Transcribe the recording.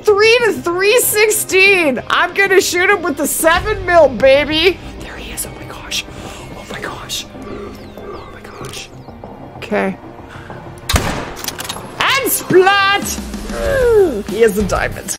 3 to 316. I'm gonna shoot him with the 7 mil, baby. There he is. Oh my gosh. Oh my gosh. Oh my gosh. Okay. And splat! He has a diamond.